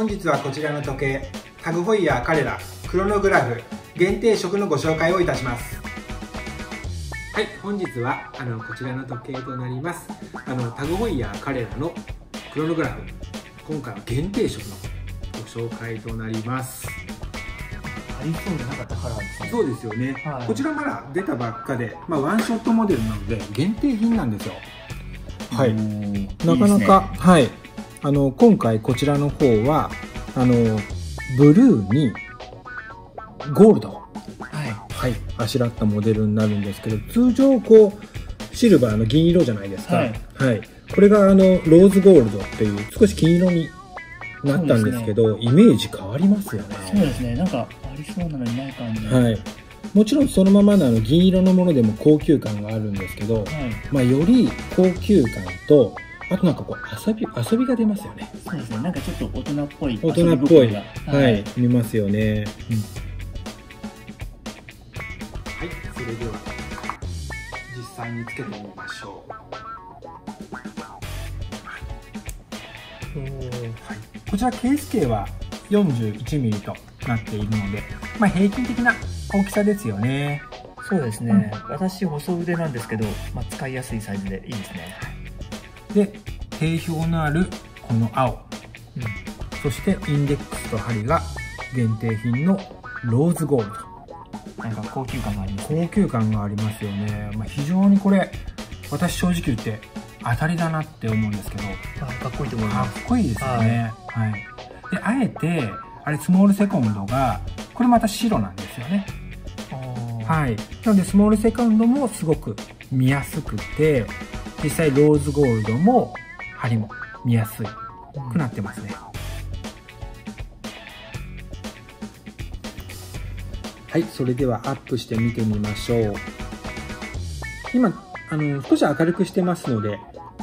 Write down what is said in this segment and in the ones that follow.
本日はこちらの時計タグホイヤーカレラクロノグラフ限定色のご紹介をいたします。はい本日はあのこちらの時計となります。あのタグホイヤーカレラのクロノグラフ今回は限定色のご紹介となります。ありそうでなかったカラーですね。そうですよね、はい。こちらまだ出たばっかで、まあ、ワンショットモデルなので限定品なんですよ。はい。なかなか、はい。あの、今回こちらの方は、あの、ブルーにゴールド、はい。はい、あしらったモデルになるんですけど、通常こう、シルバーの銀色じゃないですか。はい。これがあの、ローズゴールドっていう少し金色になったんですけど、イメージ変わりますよね。そうですね。なんかありそうなのにない感じ。はい。もちろんそのままのあの銀色のものでも高級感があるんですけど、はい。まあ、より高級感と、あとなんかこう遊び、遊びが出ますよね。そうですね。なんかちょっと大人っぽい大人っぽい。遊び心が。はい、見ますよね。はい、それでは、実際につけてみましょう。はい、こちらケース径は 41mm となっているので、まあ、平均的な大きさですよね。そうですね、私細腕なんですけど、まあ、使いやすいサイズでいいですねで、定評のあるこの青。そしてインデックスと針が限定品のローズゴールド。なんか高級感がありますね。高級感がありますよね、まあ、非常にこれ私正直言って当たりだなって思うんですけど。あかっこいいと思いかっますこいいですよね。はい、であえてあれスモールセコンドがこれまた白なんですよね。ははい。なのでスモールセコンドもすごく見やすくて実際ローズゴールドも針も見やすいくなってますね、はい、それではアップして見てみましょう。今、あの、少し明るくしてますので、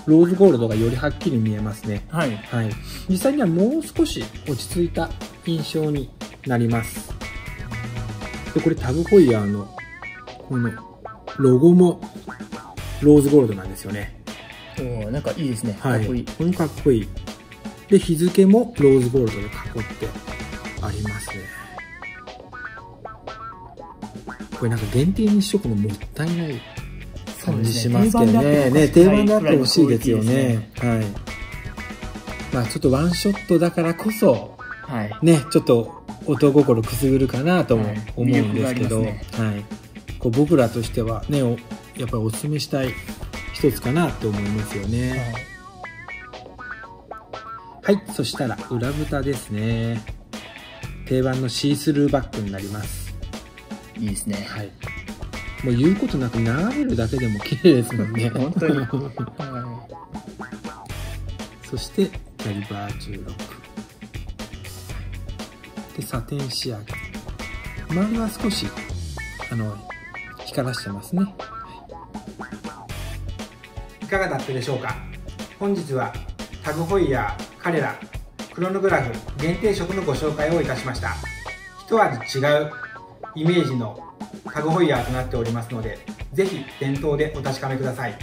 ローズゴールドがよりはっきり見えますね。はいはい。実際にはもう少し落ち着いた印象になります。で、これタグホイヤーの、この、ロゴも、ローズゴールドなんですよね。おーなんかいいですねはい。かっこいいこれもかっこいい。で、日付もローズゴールドで囲ってありますね。これなんか限定にしとくのもったいない感じしますけどね。ね、定番であってほしいですよね。はい。まあちょっとワンショットだからこそ、はいね、ちょっと音心くすぐるかなともはい思うんですけど、魅力はい。こう僕らとしてはね、おやっぱりお勧めしたい一つかなと思いますよね。はい、そしたら裏蓋ですね。定番のシースルーバッグになります。いいですねはい。もう言うことなく眺めるだけでも綺麗ですもんね。本当に はそして、キャリバー16。で、サテン仕上げ。周りは少し、あの、光らしてますね。いかがだったでしょうか？本日はタグホイヤー、彼ら、クロノグラフ限定色のご紹介をいたしました。一味違うイメージのタグホイヤーとなっておりますので、ぜひ店頭でお確かめください。